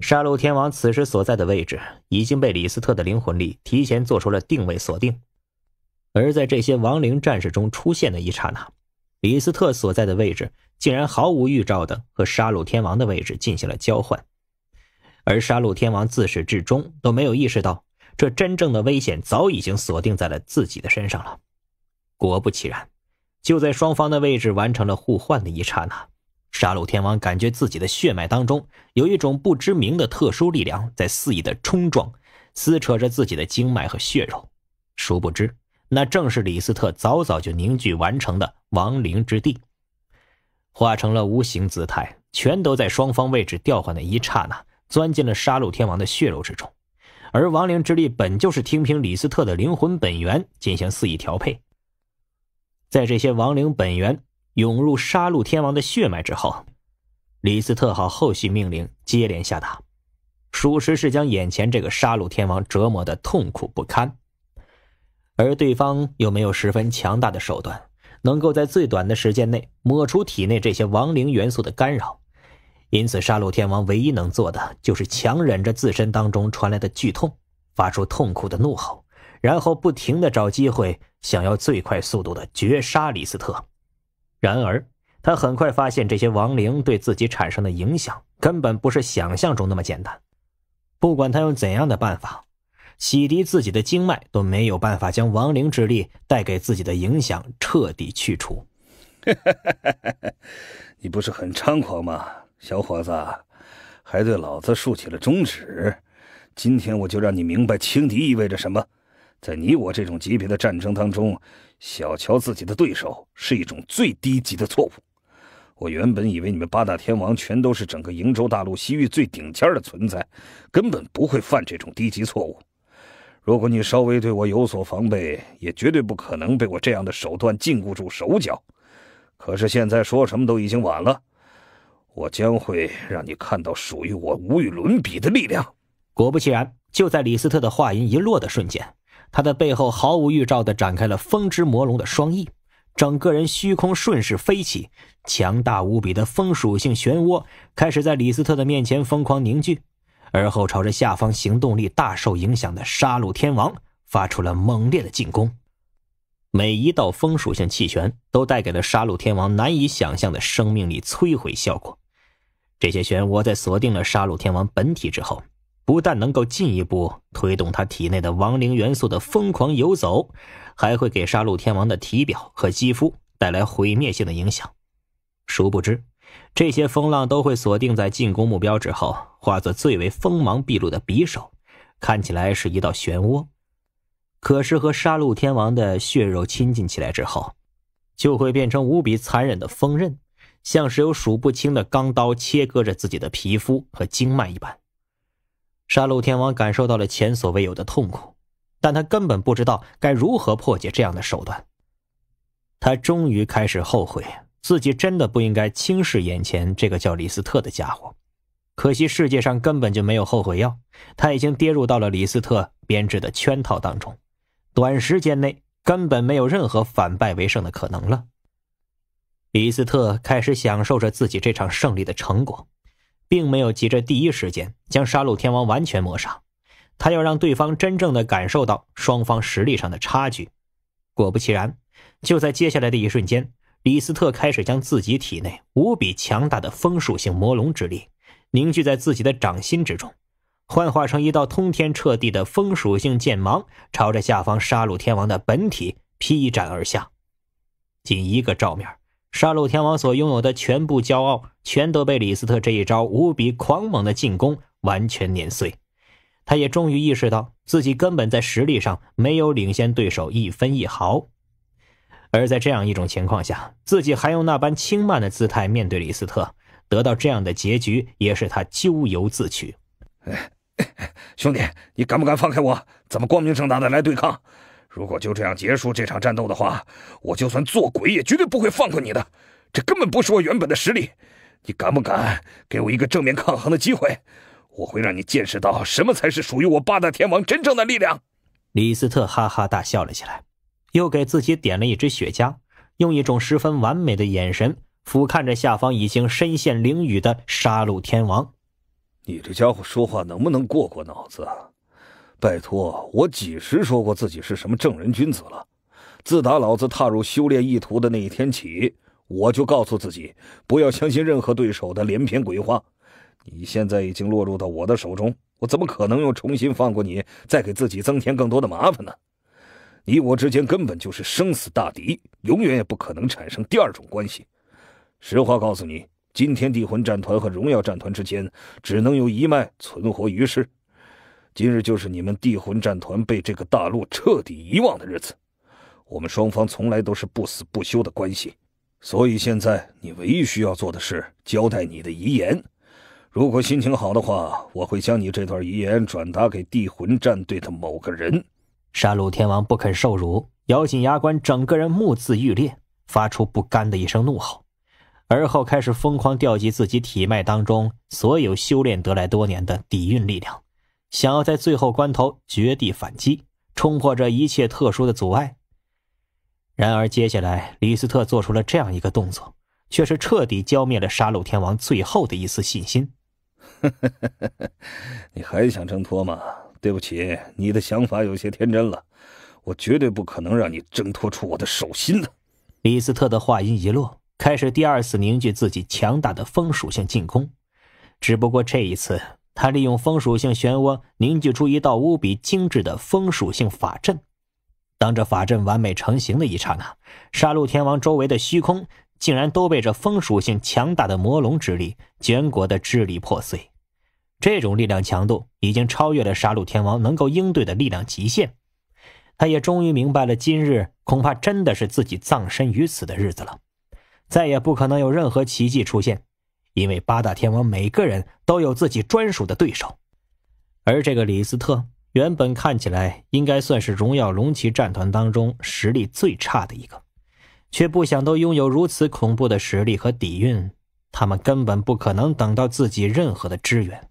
杀戮天王此时所在的位置已经被李斯特的灵魂力提前做出了定位锁定，而在这些亡灵战士中出现的一刹那，李斯特所在的位置竟然毫无预兆的和杀戮天王的位置进行了交换，而杀戮天王自始至终都没有意识到，这真正的危险早已经锁定在了自己的身上了。果不其然，就在双方的位置完成了互换的一刹那。杀戮天王感觉自己的血脉当中有一种不知名的特殊力量在肆意的冲撞、撕扯着自己的经脉和血肉，殊不知那正是李斯特早早就凝聚完成的亡灵之地，化成了无形姿态，全都在双方位置调换的一刹那钻进了杀戮天王的血肉之中，而亡灵之力本就是听凭李斯特的灵魂本源进行肆意调配，在这些亡灵本源。涌入杀戮天王的血脉之后，李斯特号后续命令接连下达，属实是将眼前这个杀戮天王折磨的痛苦不堪。而对方又没有十分强大的手段，能够在最短的时间内抹除体内这些亡灵元素的干扰，因此杀戮天王唯一能做的就是强忍着自身当中传来的剧痛，发出痛苦的怒吼，然后不停的找机会，想要最快速度的绝杀李斯特。然而，他很快发现，这些亡灵对自己产生的影响根本不是想象中那么简单。不管他用怎样的办法，洗涤自己的经脉，都没有办法将亡灵之力带给自己的影响彻底去除。你不是很猖狂吗，小伙子？还对老子竖起了中指？今天我就让你明白轻敌意味着什么。在你我这种级别的战争当中。小瞧自己的对手是一种最低级的错误。我原本以为你们八大天王全都是整个瀛洲大陆西域最顶尖的存在，根本不会犯这种低级错误。如果你稍微对我有所防备，也绝对不可能被我这样的手段禁锢住手脚。可是现在说什么都已经晚了，我将会让你看到属于我无与伦比的力量。果不其然，就在李斯特的话音一落的瞬间。他的背后毫无预兆地展开了风之魔龙的双翼，整个人虚空顺势飞起，强大无比的风属性漩涡开始在李斯特的面前疯狂凝聚，而后朝着下方行动力大受影响的杀戮天王发出了猛烈的进攻。每一道风属性气旋都带给了杀戮天王难以想象的生命力摧毁效果，这些漩涡在锁定了杀戮天王本体之后。不但能够进一步推动他体内的亡灵元素的疯狂游走，还会给杀戮天王的体表和肌肤带来毁灭性的影响。殊不知，这些风浪都会锁定在进攻目标之后，化作最为锋芒毕露的匕首，看起来是一道漩涡。可是和杀戮天王的血肉亲近起来之后，就会变成无比残忍的锋刃，像是有数不清的钢刀切割着自己的皮肤和经脉一般。杀戮天王感受到了前所未有的痛苦，但他根本不知道该如何破解这样的手段。他终于开始后悔，自己真的不应该轻视眼前这个叫李斯特的家伙。可惜世界上根本就没有后悔药，他已经跌入到了李斯特编制的圈套当中，短时间内根本没有任何反败为胜的可能了。李斯特开始享受着自己这场胜利的成果。并没有急着第一时间将杀戮天王完全抹杀，他要让对方真正的感受到双方实力上的差距。果不其然，就在接下来的一瞬间，李斯特开始将自己体内无比强大的风属性魔龙之力凝聚在自己的掌心之中，幻化成一道通天彻地的风属性剑芒，朝着下方杀戮天王的本体劈斩而下。仅一个照面。杀戮天王所拥有的全部骄傲，全都被李斯特这一招无比狂猛的进攻完全碾碎。他也终于意识到自己根本在实力上没有领先对手一分一毫。而在这样一种情况下，自己还用那般轻慢的姿态面对李斯特，得到这样的结局也是他咎由自取。兄弟，你敢不敢放开我？怎么光明正大的来对抗？如果就这样结束这场战斗的话，我就算做鬼也绝对不会放过你的。这根本不是我原本的实力，你敢不敢给我一个正面抗衡的机会？我会让你见识到什么才是属于我八大天王真正的力量。李斯特哈哈大笑了起来，又给自己点了一支雪茄，用一种十分完美的眼神俯瞰着下方已经身陷囹圄的杀戮天王。你这家伙说话能不能过过脑子？拜托，我几时说过自己是什么正人君子了？自打老子踏入修炼意图的那一天起，我就告诉自己不要相信任何对手的连篇鬼话。你现在已经落入到我的手中，我怎么可能又重新放过你，再给自己增添更多的麻烦呢？你我之间根本就是生死大敌，永远也不可能产生第二种关系。实话告诉你，今天地魂战团和荣耀战团之间只能有一脉存活于世。今日就是你们地魂战团被这个大陆彻底遗忘的日子。我们双方从来都是不死不休的关系，所以现在你唯一需要做的是交代你的遗言。如果心情好的话，我会将你这段遗言转达给地魂战队的某个人。杀戮天王不肯受辱，咬紧牙关，整个人目眦欲裂，发出不甘的一声怒吼，而后开始疯狂调集自己体脉当中所有修炼得来多年的底蕴力量，想要在最后关头绝地反击，冲破这一切特殊的阻碍。然而，接下来李斯特做出了这样一个动作，却是彻底浇灭了杀戮天王最后的一丝信心。你还想挣脱吗？对不起，你的想法有些天真了。我绝对不可能让你挣脱出我的手心的。李斯特的话音一落，开始第二次凝聚自己强大的风属性进攻。只不过这一次，他利用风属性漩涡凝聚出一道无比精致的风属性法阵。当这法阵完美成型的一刹那，杀戮天王周围的虚空竟然都被这风属性强大的魔龙之力卷裹的支离破碎。这种力量强度已经超越了杀戮天王能够应对的力量极限，他也终于明白了，今日恐怕真的是自己葬身于此的日子了，再也不可能有任何奇迹出现，因为八大天王每个人都有自己专属的对手，而这个李斯特原本看起来应该算是荣耀龙骑战团当中实力最差的一个，却不想都拥有如此恐怖的实力和底蕴，他们根本不可能等到自己任何的支援。